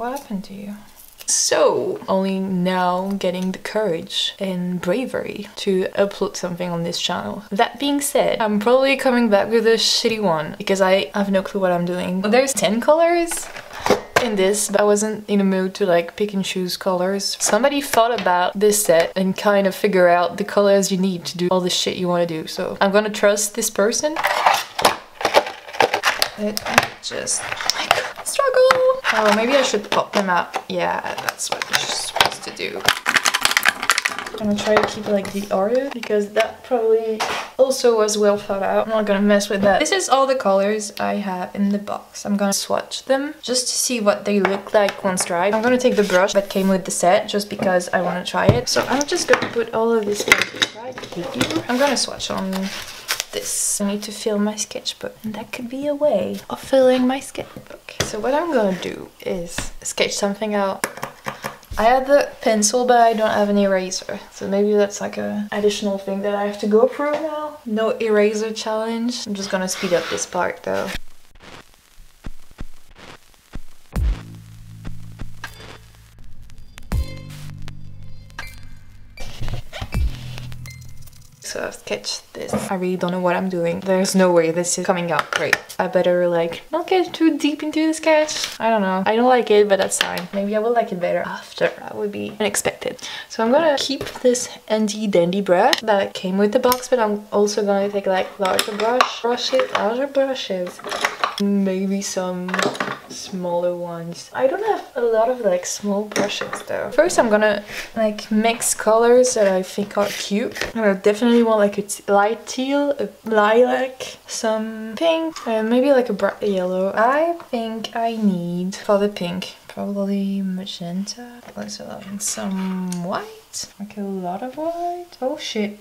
what happened to you? So, only now getting the courage and bravery to upload something on this channel. That being said, I'm probably coming back with a shitty one because I have no clue what I'm doing. There's 10 colors in this, but I wasn't in a mood to like pick and choose colors. Somebody thought about this set and kind of figure out the colors you need to do all the shit you want to do. So I'm gonna trust this person. Let me just. Oh, maybe I should pop them out. Yeah, that's what you're supposed to do. I'm gonna try to keep like the order because that probably also was well thought out. I'm not gonna mess with that. This is all the colors I have in the box. I'm gonna swatch them just to see what they look like once dried. I'm gonna take the brush that came with the set just because I wanna try it. So I'm just gonna put all of this right here. I'm gonna swatch on this. I need to fill my sketchbook and that could be a way of filling my sketchbook. So what I'm gonna do is sketch something out I have the pencil, but I don't have an eraser. So maybe that's like a additional thing that I have to go through now. No eraser challenge. I'm just gonna speed up this part though. So I've sketched this. Uh-huh. I really don't know what I'm doing. There's no way this is coming out great. I better like not get too deep into the sketch. I don't know. I don't like it, but that's fine. Maybe I will like it better after. That would be unexpected. So I'm gonna keep this handy dandy brush that came with the box, but I'm also gonna take like larger brush, brushes, larger brushes. Maybe some smaller ones. I don't have a lot of like small brushes though. First I'm gonna like mix colors that I think are cute. I definitely want like a light teal, a lilac, some pink, and maybe like a bright yellow. I think I need for the pink probably magenta. Also some white, like a lot of white. Oh shit,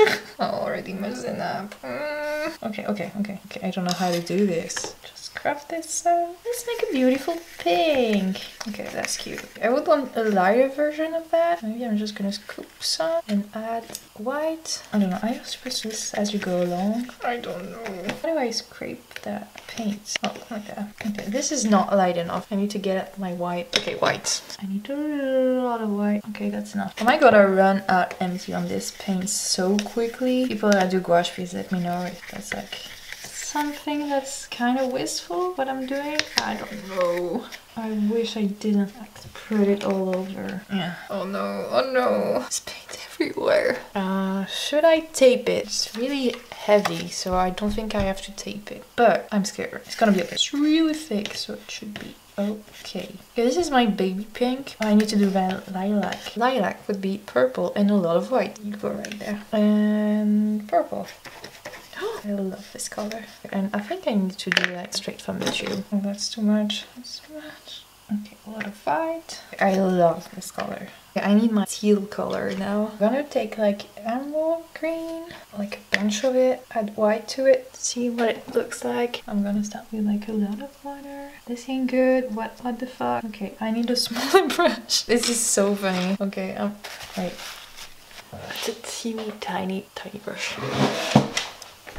already messing up. Mm. Okay, okay, okay, okay. I don't know how to do this. Just craft this out. Let's make a beautiful pink. Okay, that's cute. I would want a lighter version of that. Maybe I'm just gonna scoop some and add white. I don't know. I supposed to this as you go along. I don't know. How do I scrape that paint? Oh, like that. Okay, this is not light enough. I need to get my white. Okay, white. I need a lot of white. Okay, that's enough. Am I gonna run out empty on this paint so quickly? People that do gouache, please let me know if that's like something that's kind of wistful what I'm doing. I don't know. I wish I didn't like spread it all over. Yeah. Oh no, oh no. It's paint everywhere. Uh, should I tape it? It's really heavy, so I don't think I have to tape it. But I'm scared. It's gonna be okay. It's really thick, so it should be Okay. okay, this is my baby pink. I need to do lilac. Lilac would be purple and a lot of white. You go right there. And purple. I love this color. And I think I need to do that straight from the tube. Oh, that's too much. That's too much. Okay, a lot of white. I love this color. I need my teal color now. I'm gonna take like emerald green, like a bunch of it, add white to it, see what it looks like. I'm gonna start with like a lot of water. This ain't good. What what the fuck? Okay, I need a smaller brush. This is so funny. Okay, um wait. It's a teeny tiny tiny brush.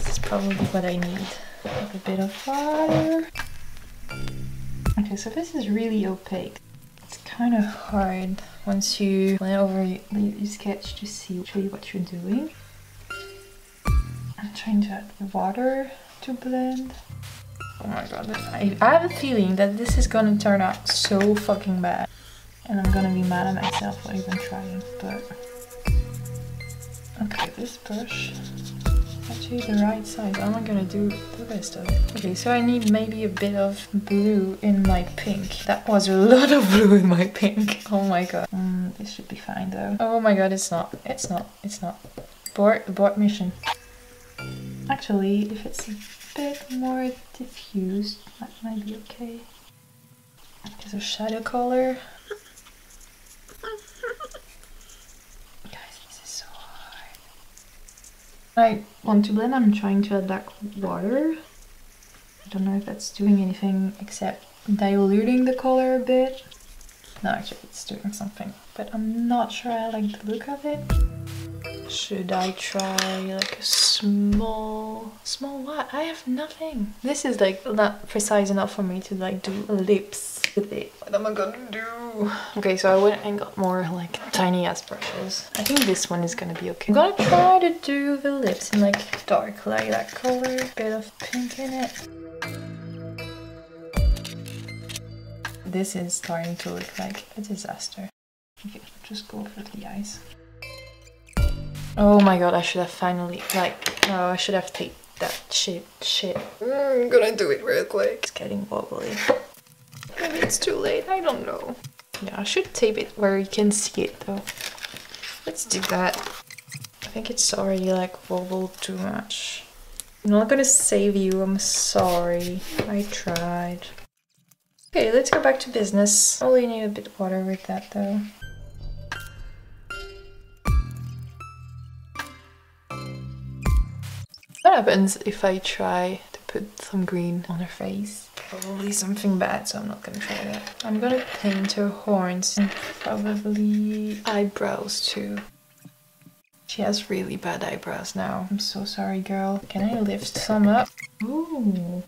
Is probably what I need. a bit of water. Okay, so this is really opaque. It's kind of hard once you went over your sketch to see actually what you're doing. I'm trying to add the water to blend. Oh my god, I, I have a feeling that this is gonna turn out so fucking bad. And I'm gonna be mad at myself for even trying, but... Okay, this brush actually the right size. What am I gonna do the rest of it? Okay, so I need maybe a bit of blue in my pink. That was a lot of blue in my pink. Oh my god. Mm, this should be fine though. Oh my god, it's not. It's not. It's not. Board, board mission. Actually, if it's a bit more diffused, that might be okay. Because of shadow color. I want to blend, I'm trying to add black water. I don't know if that's doing anything except diluting the color a bit. No, actually it's doing something, but I'm not sure I like the look of it. Should I try like a small, small what? I have nothing. This is like not precise enough for me to like do lips. What am I gonna do? Okay, so I went and got more like tiny ass brushes. I think this one is gonna be okay. I'm gonna try to do the lips in like dark lilac color, bit of pink in it. This is starting to look like a disaster. Okay, just go for the eyes. Oh my god, I should have finally, like, no, I should have taped that shit, shit. Mm, I'm gonna do it real quick. It's getting wobbly. Maybe it's too late, I don't know. Yeah, I should tape it where you can see it though. Let's do that. I think it's already like wobbled too much. I'm not gonna save you, I'm sorry. I tried. Okay, let's go back to business. Only need a bit of water with that though. What happens if I try to put some green on her face? Probably something bad, so I'm not gonna try that. I'm gonna paint her horns and probably eyebrows too. She has really bad eyebrows now. I'm so sorry, girl. Can I lift some up? Ooh.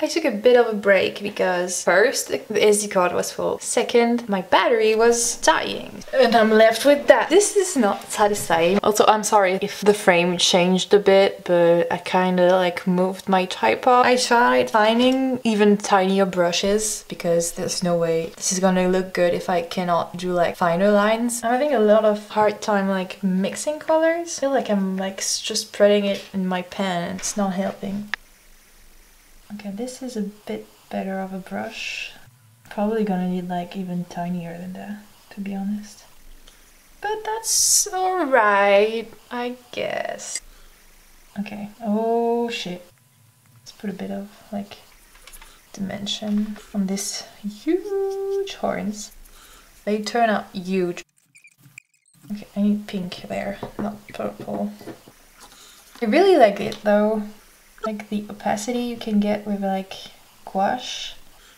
I took a bit of a break because first the SD card was full, second my battery was dying and I'm left with that. This is not satisfying. Also I'm sorry if the frame changed a bit but I kind of like moved my tripod. I tried finding even tinier brushes because there's no way this is gonna look good if I cannot do like finer lines. I'm having a lot of hard time like mixing colors. I feel like I'm like just spreading it in my pen it's not helping. Okay, this is a bit better of a brush. Probably gonna need like even tinier than that, to be honest. But that's alright, I guess. Okay, oh shit. Let's put a bit of like dimension on this huge horns. They turn out huge. Okay, I need pink there, not purple. I really like it though like the opacity you can get with like gouache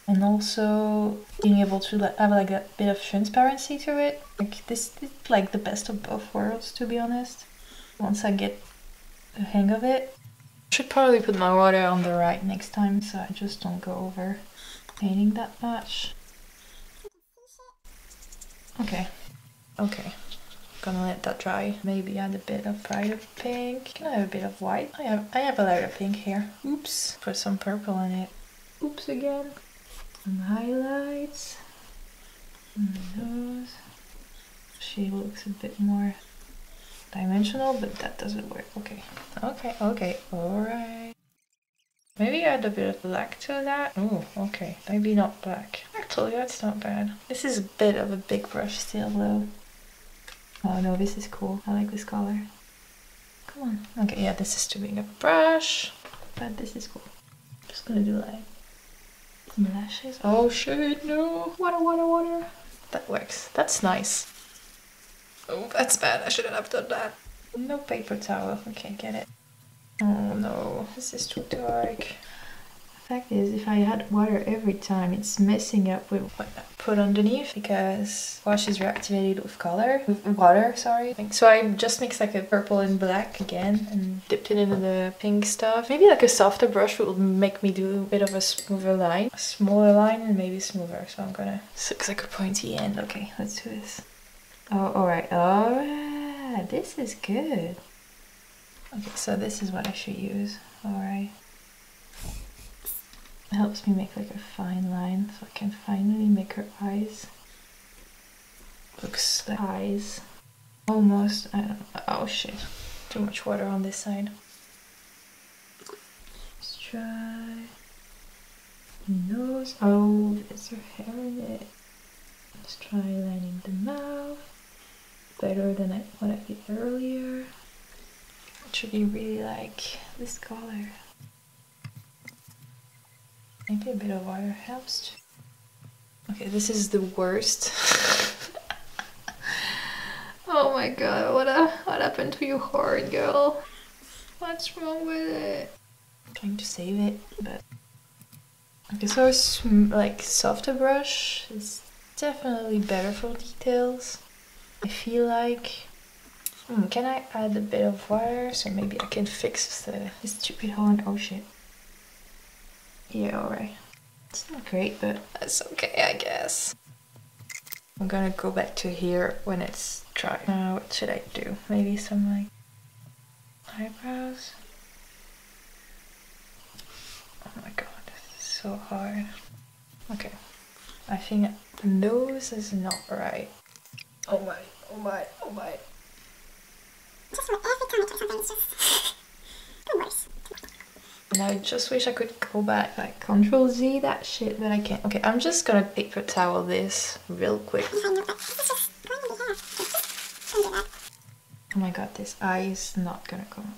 and also being able to have like a bit of transparency to it. Like this is like the best of both worlds to be honest. Once I get the hang of it. Should probably put my water on the right next time so I just don't go over painting that much. Okay, okay gonna let that dry. Maybe add a bit of brighter pink. Can I have a bit of white? I have I have a lot of pink here. Oops. Put some purple in it. Oops again. Some highlights. nose. She looks a bit more dimensional, but that doesn't work. Okay. Okay, okay, alright. Maybe add a bit of black to that. Oh, okay. Maybe not black. Actually, that's not bad. This is a bit of a big brush still though. Oh no, this is cool. I like this color. Come on. Okay, yeah, this is too big of a brush. But this is cool. Just gonna do like some lashes. Oh shit, no. Water, water, water. That works. That's nice. Oh, that's bad. I shouldn't have done that. No paper towel. Okay, get it. Oh no, this is too dark fact is, if I add water every time, it's messing up with what I put underneath because gouache is reactivated with color, with water, sorry. So I just mixed like a purple and black again and dipped it into the pink stuff. Maybe like a softer brush would make me do a bit of a smoother line, a smaller line and maybe smoother. So I'm gonna, this looks like a pointy end. Okay, let's do this. Oh, alright, alright, this is good. Okay, so this is what I should use, alright. It helps me make like a fine line so I can finally make her eyes. Looks like eyes. Almost, I don't know. Oh shit. Too much water on this side. Let's try. Nose. Oh, there's her hair in it. Let's try lining the mouth. Better than I, what I did earlier. Actually really like this color. Maybe a bit of water helps too. Okay, this is the worst. oh my god, what a, what happened to your horn, girl? What's wrong with it? I'm trying to save it, but okay, so like softer brush is definitely better for details. I feel like. Hmm, can I add a bit of water so maybe I can fix the stupid horn? Oh shit. Yeah, alright. It's not great, but that's okay, I guess. I'm gonna go back to here when it's dry. Now, what should I do? Maybe some like eyebrows? Oh my god, this is so hard. Okay, I think nose is not right. Oh my, oh my, oh my. Just every time I it's. And I just wish I could go back, like Control Z that shit, but I can't. Okay, I'm just gonna paper towel this real quick. Oh my god, this eye is not gonna come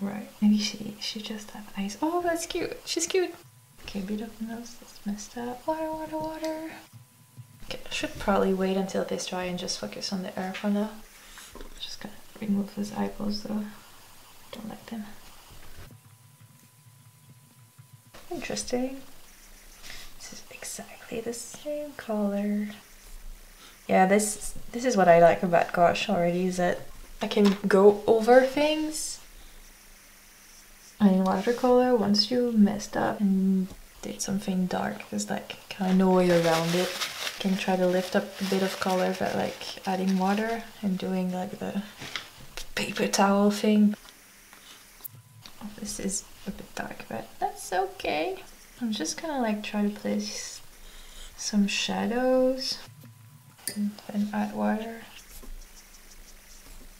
right. Maybe she she just have eyes. Oh, that's cute. She's cute. Okay, bit of nose that's messed up. Water, water, water. Okay, I should probably wait until this dry and just focus on the air for now. Just gonna remove those eyeballs though. Don't like them. Interesting. This is exactly the same color. Yeah, this this is what I like about gouache already is that I can go over things. And in watercolor, once you messed up and did something dark, there's like kind of no way around it. You can try to lift up a bit of color, but like adding water and doing like the paper towel thing. This is a bit dark, but that's okay. I'm just gonna like try to place some shadows and add water.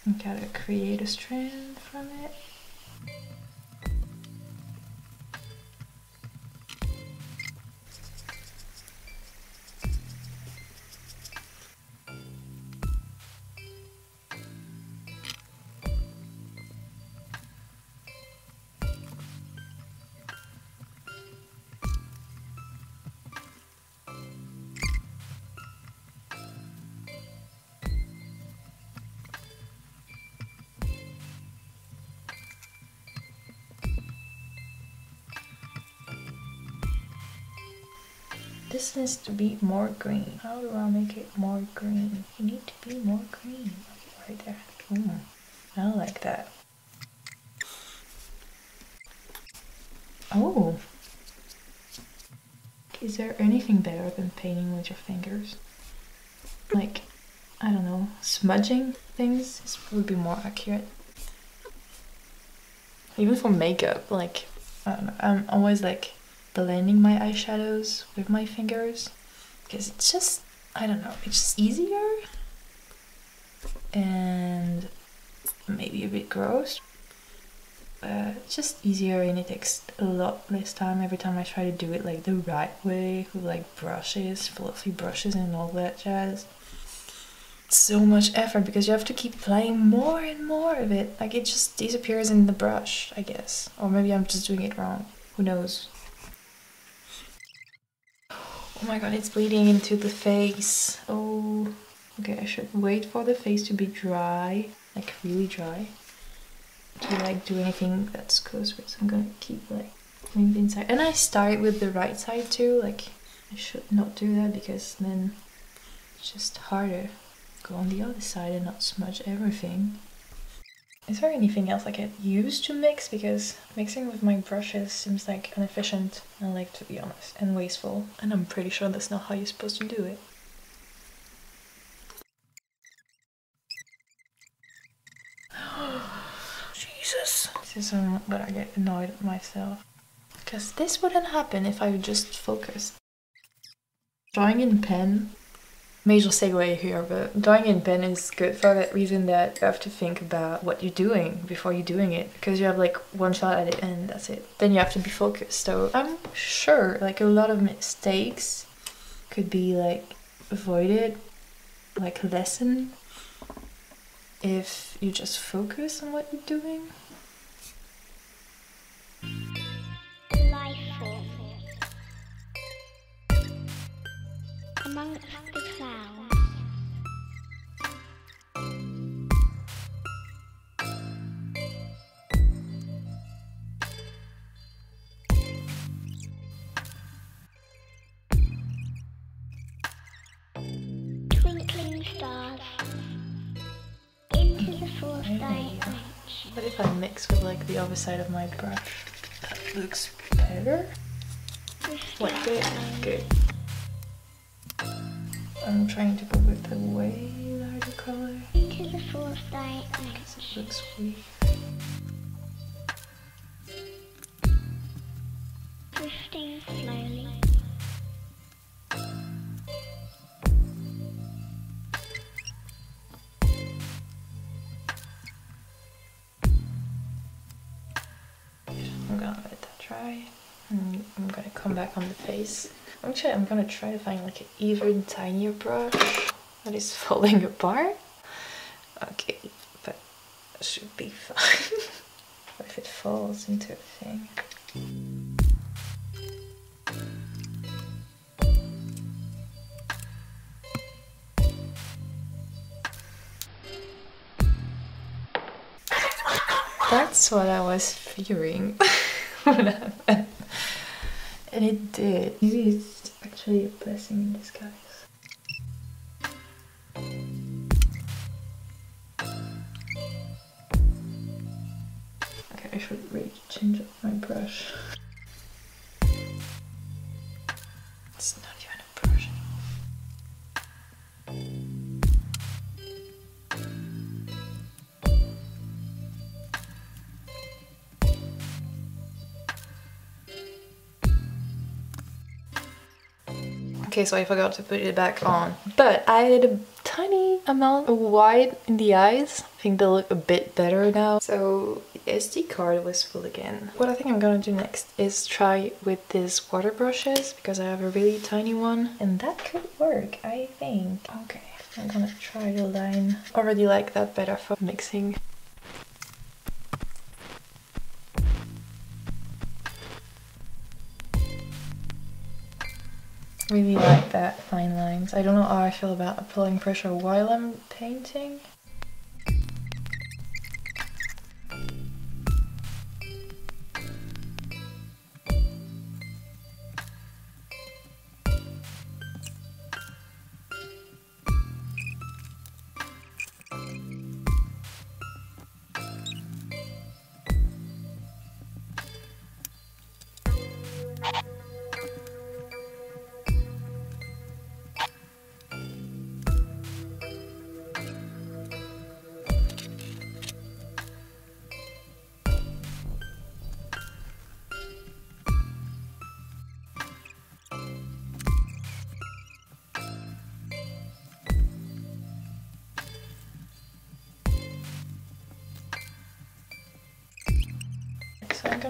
And gotta create a strand from it. This needs to be more green. How do I make it more green? You need to be more green. Right there. Ooh, I like that. Oh. Is there anything better than painting with your fingers? Like, I don't know, smudging things would be more accurate. Even for makeup, like, I don't know, I'm always like blending my eyeshadows with my fingers because it's just I don't know it's just easier and maybe a bit gross but it's just easier and it takes a lot less time every time I try to do it like the right way with like brushes fluffy brushes and all that jazz. So much effort because you have to keep playing more and more of it. Like it just disappears in the brush I guess. Or maybe I'm just doing it wrong. Who knows Oh my god, it's bleeding into the face. Oh, okay, I should wait for the face to be dry, like really dry, to like do anything that's close with. So I'm gonna keep like doing the inside. And I start with the right side too, like I should not do that because then it's just harder. Go on the other side and not smudge everything. Is there anything else I could use to mix? Because mixing with my brushes seems like inefficient, I like to be honest, and wasteful. And I'm pretty sure that's not how you're supposed to do it. Jesus! This is um, but I get annoyed at myself. Because this wouldn't happen if I just focused. Drawing in pen major segue here, but drawing in pen is good for that reason that you have to think about what you're doing before you're doing it because you have like one shot at it and that's it. Then you have to be focused. So I'm sure like a lot of mistakes could be like avoided, like lessened if you just focus on what you're doing. Amongst the clouds. Twinkling stars into the fourth dimension. But if I mix with like the other side of my brush, that looks better. What, um, good? Good. I'm trying to go with the way lighter color. Into the full fourth Because it looks weird. Drifting slowly. I'm gonna let that dry. And I'm gonna come back on the face. Actually, I'm gonna try to find like an even tinier brush that is falling apart. Okay, but that should be fine. If it falls into a thing? That's what I was fearing when happened. And it did. Maybe it's actually a blessing in disguise. Okay, so I forgot to put it back oh. on. But I added a tiny amount of white in the eyes. I think they look a bit better now. So the SD card was full again. What I think I'm gonna do next is try with these water brushes because I have a really tiny one. And that could work, I think. Okay, I'm gonna try the line. Already like that better for mixing. Really like that fine lines. I don't know how I feel about applying pressure while I'm painting.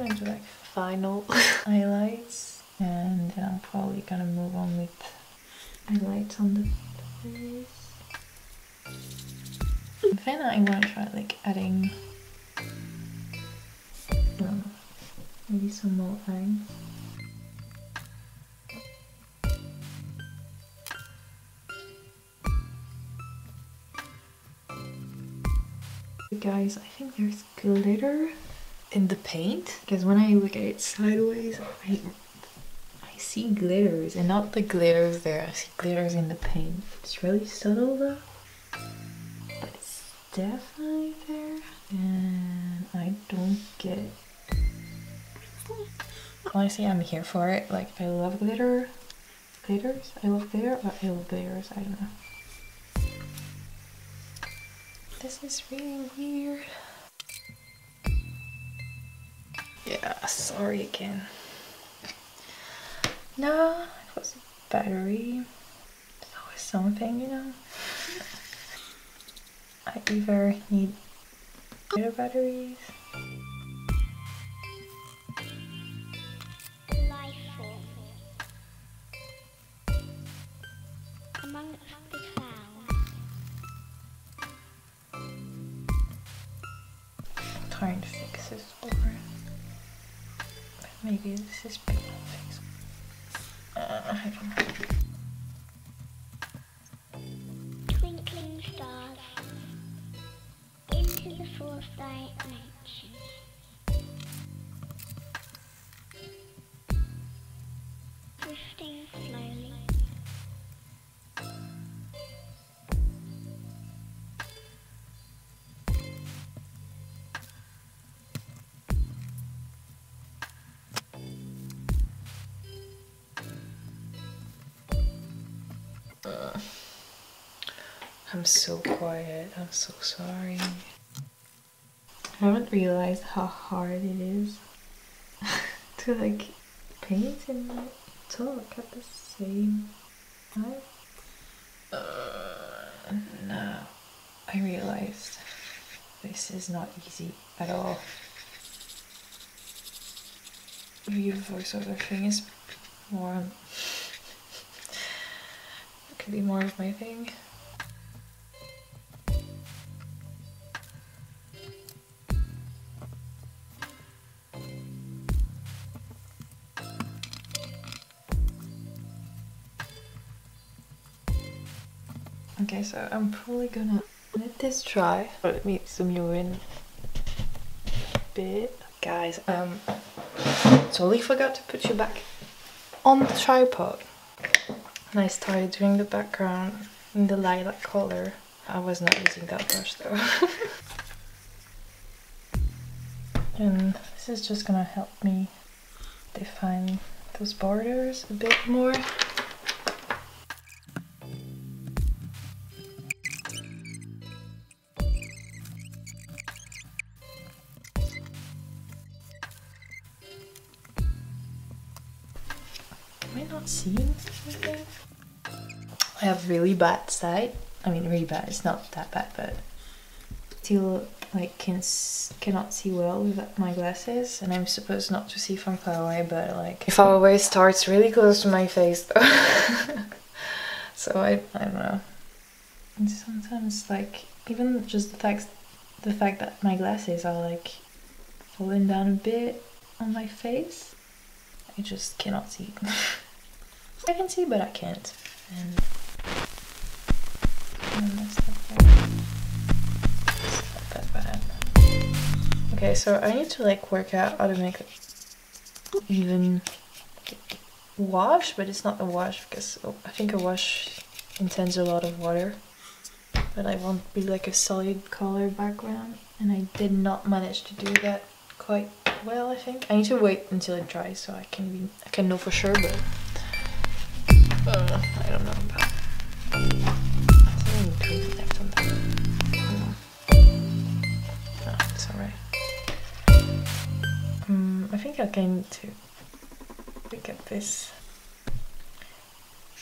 I'm gonna do like final highlights and then I'm probably gonna move on with highlights on the face. Then I'm gonna try like adding um, maybe some more lines. Guys, I think there's glitter in the paint because when I look at it sideways, I I see glitters and not the glitters there. I see glitters in the paint. It's really subtle though, but it's definitely there, and I don't get it. Honestly, I'm here for it. Like I love glitter, glitters. I love glitter, but I love glitters. I don't know. This is really weird. Yeah, sorry again. No, it was a battery. It's always something, you know. I either need better batteries. This is big fix. Uh, I don't. I'm so quiet. I'm so sorry. I haven't realized how hard it is to like paint and talk at the same time. Uh, no, I realized this is not easy at all. The voiceover thing is more. It could be more of my thing. So I'm probably gonna let this dry. Let me zoom you in a bit. Guys, um, totally forgot to put you back on the tripod. And I started doing the background in the lilac color. I was not using that brush though. and this is just gonna help me define those borders a bit more. Really bad sight. I mean, really bad. It's not that bad, but still, like, can s- cannot see well with my glasses. And I'm supposed not to see from far away, but like, far away starts really close to my face, though. so I, I don't know. And sometimes, like, even just the fact, the fact that my glasses are like falling down a bit on my face, I just cannot see. I can see, but I can't. And, and that's not bad. It's not that bad. Okay, so I need to like work out how to make it even wash, but it's not a wash because I think a wash intends a lot of water. But I want to be like a solid color background, and I did not manage to do that quite well. I think I need to wait until it dries so I can be I can know for sure, but uh, I don't know about. No, it's. Um, I think I can to pick up this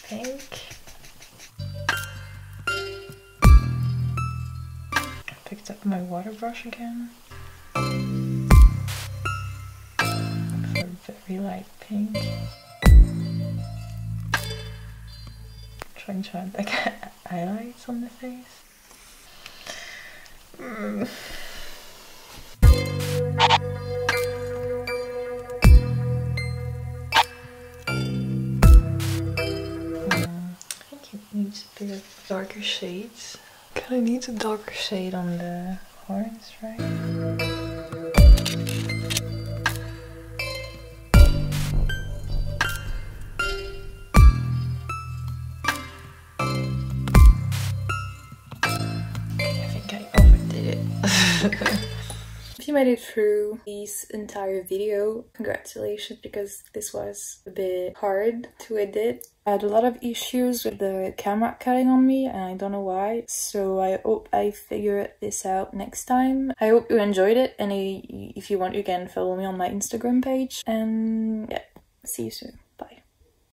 pink. I picked up my water brush again. For very light pink. Trying to add like highlights on the face. I think it needs a bit of darker shades. Kinda needs a darker shade on the horns, right? Made it through this entire video, congratulations because this was a bit hard to edit. I had a lot of issues with the camera cutting on me and I don't know why, so I hope I figure this out next time. I hope you enjoyed it and if you want you can follow me on my Instagram page and yeah, see you soon.